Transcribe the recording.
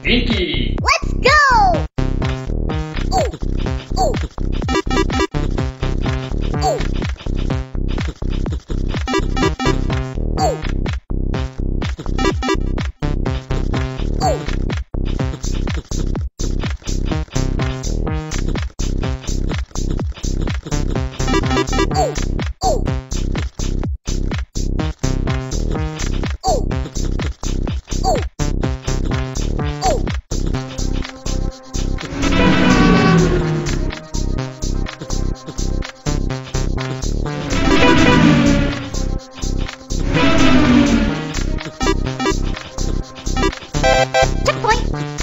Stinky. Let's go! Ooh, ooh. boy.